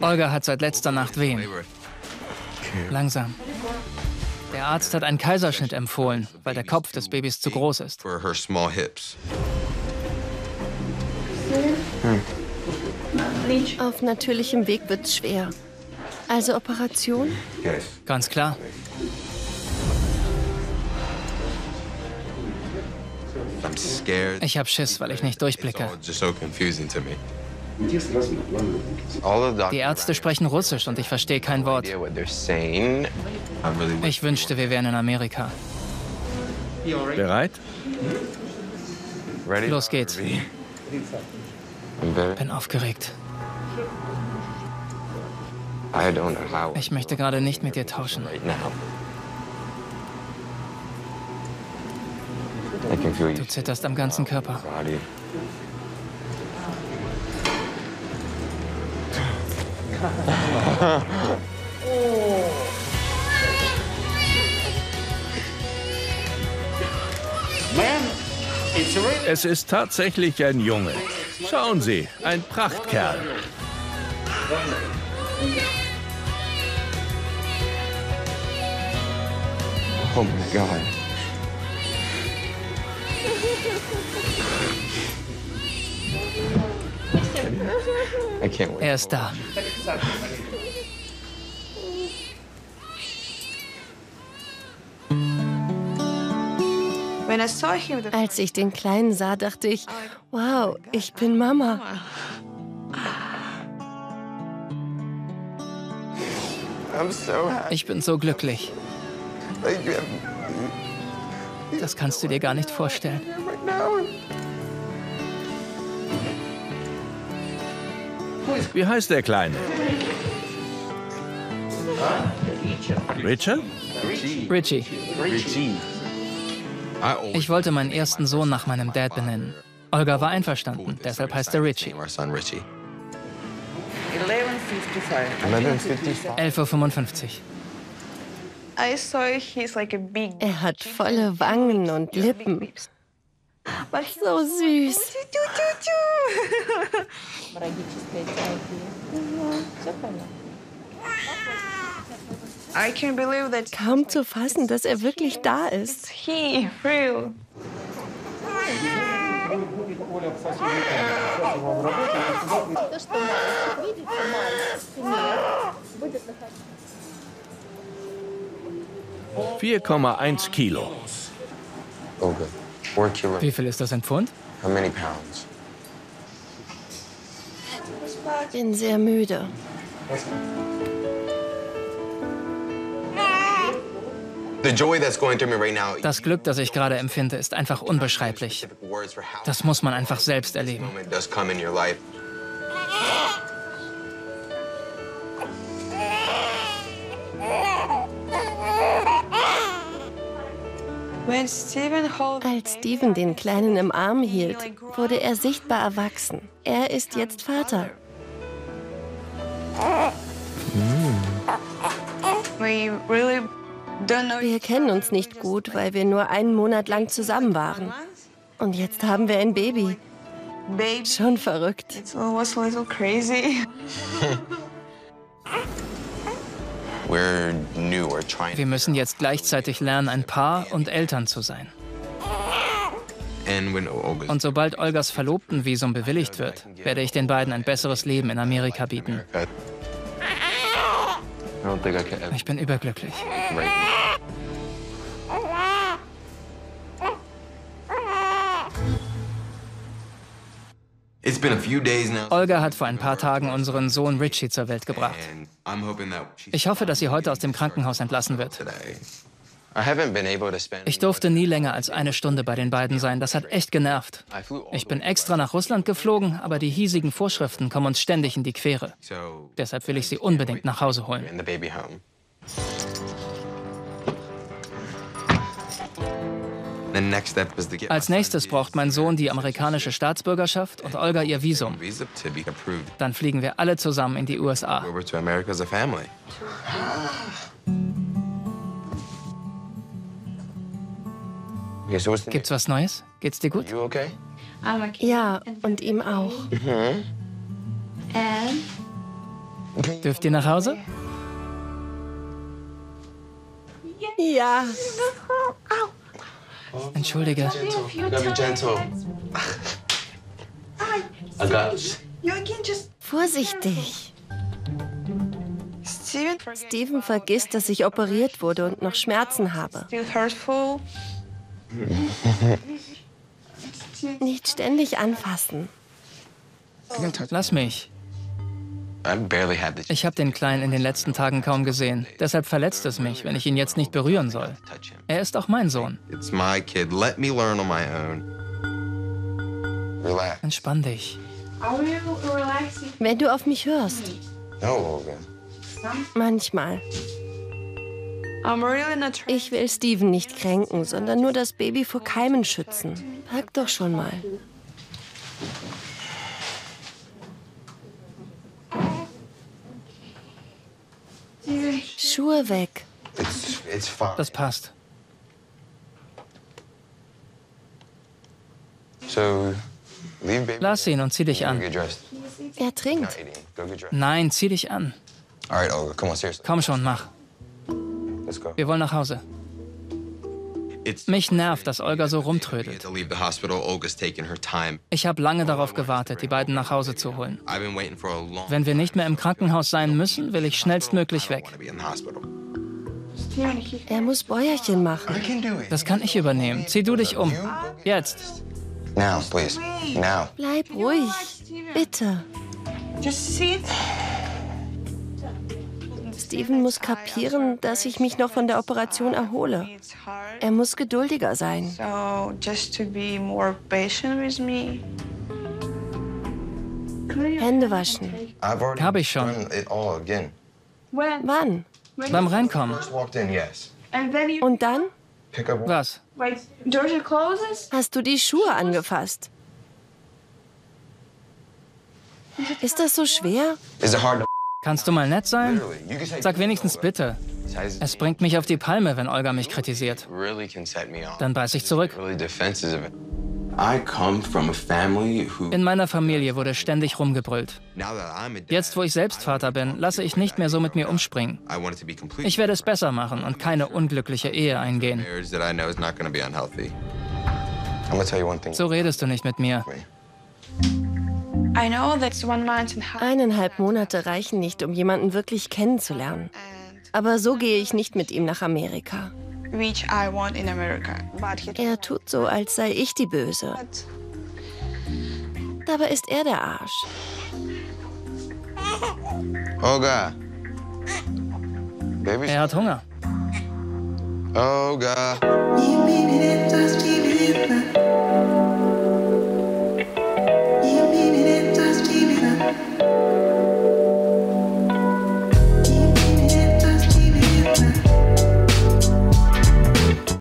Olga hat seit letzter Nacht Wehen. Langsam. Der Arzt hat einen Kaiserschnitt empfohlen, weil der Kopf des Babys zu groß ist. Auf natürlichem Weg wird's schwer. Also Operation? Ganz klar. Ich habe Schiss, weil ich nicht durchblicke. Die Ärzte sprechen Russisch und ich verstehe kein Wort. Ich wünschte, wir wären in Amerika. Bereit? Los geht's. Bin aufgeregt. Ich möchte gerade nicht mit dir tauschen. Du zitterst am ganzen Körper. Es ist tatsächlich ein Junge. Schauen Sie, ein Prachtkerl. Oh my God. I can't wait. Er ist da. Als ich den Kleinen sah, dachte ich, wow, ich bin Mama. Ich bin so glücklich. Das kannst du dir gar nicht vorstellen. Wie heißt der Kleine? Richard? Richie. Ich wollte meinen ersten Sohn nach meinem Dad benennen. Olga war einverstanden, deshalb heißt er Richie. 11.55 Uhr. Er hat volle Wangen und Lippen. So süß. Kaum zu fassen, dass er wirklich da ist. Vier Komma eins Kilo. Kilos. Wie viel ist das in Pfund? How many pounds? Bin sehr müde. Das Glück, das ich gerade empfinde, ist einfach unbeschreiblich. Das muss man einfach selbst erleben. Als Steven den Kleinen im Arm hielt, wurde er sichtbar erwachsen. Er ist jetzt Vater. Wir kennen uns nicht gut, weil wir nur einen Monat lang zusammen waren. Und jetzt haben wir ein Baby. Schon verrückt. Wir müssen jetzt gleichzeitig lernen, ein Paar und Eltern zu sein. And when Olga's Und sobald Olgas Verlobtenvisum bewilligt wird, werde ich den beiden ein besseres Leben in Amerika bieten. Ich bin überglücklich. Olga hat vor ein paar Tagen unseren Sohn Richie zur Welt gebracht. Ich hoffe, dass sie heute aus dem Krankenhaus entlassen wird. Ich durfte nie länger als eine Stunde bei den beiden sein. Das hat echt genervt. Ich bin extra nach Russland geflogen, aber die hiesigen Vorschriften kommen uns ständig in die Quere. Deshalb will ich sie unbedingt nach Hause holen. Als nächstes braucht mein Sohn die amerikanische Staatsbürgerschaft und Olga ihr Visum. Dann fliegen wir alle zusammen in die USA. Gibt's was Neues? Geht's dir gut? Ja, und ihm auch. Dürft ihr nach Hause? Ja. Entschuldige. This. Vorsichtig. Steven Steven vergisst, dass ich operiert wurde und noch Schmerzen habe. Nicht ständig anfassen. Lass mich. Ich habe den Kleinen in den letzten Tagen kaum gesehen. Deshalb verletzt es mich, wenn ich ihn jetzt nicht berühren soll. Er ist auch mein Sohn. It's my kid. Let me learn on my own. Relax. Entspann dich. Wenn du auf mich hörst. Manchmal. I'm really not trying. Ich will Steven nicht kränken, sondern nur das Baby vor Keimen schützen. Pack doch schon mal. Schuhe weg. Das passt. Lass ihn und zieh dich an. Er trinkt. Nein, zieh dich an. All right, Olga. Come on, seriously. Komm schon, mach. Let's go. Wir wollen nach Hause. It's Mich nervt, dass Olga so rumtrödelt. Ich habe lange darauf gewartet, die beiden nach Hause zu holen. I've been waiting for a long. Wenn wir nicht mehr im Krankenhaus sein müssen, will ich schnellstmöglich weg. Er muss Bäuerchen machen. Das kann ich übernehmen. Zieh du dich um. Jetzt. Now, please. Now. Bleib ruhig. Bitte. just sit. Steven muss kapieren, dass ich mich noch von der Operation erhole. Er muss geduldiger sein. So just to be more patient with me. Hände waschen. I've already Hab ich schon. Wann? Beim Reinkommen. Und dann? Was? Hast du die Schuhe angefasst? Ist das so schwer? Kannst du mal nett sein? Sag wenigstens bitte. Es bringt mich auf die Palme, wenn Olga mich kritisiert. Dann beiß ich zurück. In meiner Familie wurde ständig rumgebrüllt. Jetzt, wo ich selbst Vater bin, lasse ich nicht mehr so mit mir umspringen. Ich werde es besser machen und keine unglückliche Ehe eingehen. So redest du nicht mit mir. Eineinhalb Monate reichen nicht, um jemanden wirklich kennenzulernen. Aber so gehe ich nicht mit ihm nach Amerika. which I want in America. But he Er tut so, als sei ich die Böse. Dabei ist er der Arsch. Olga. Baby. Er hat Hunger. Olga.